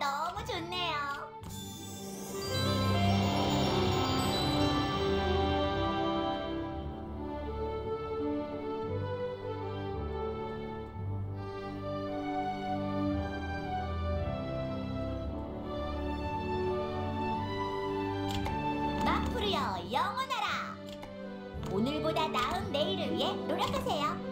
너무 좋네요. 마프루여 영원하라. 오늘보다 나은 내일을 위해 노력하세요.